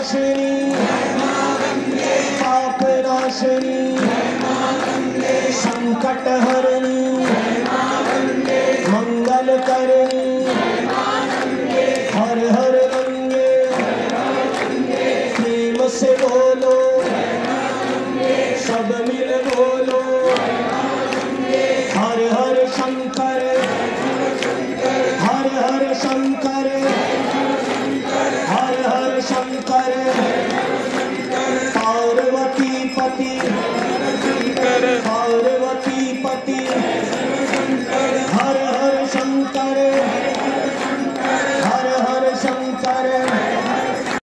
नाशिनी पाप नाशिनी। संकट हरणी मंगल करनी। हर हर गंगे प्रेम से बोलो। सब मिल बोलो। हर हर शंकर पार्वती पति पार्वती पति हर हर शंकर।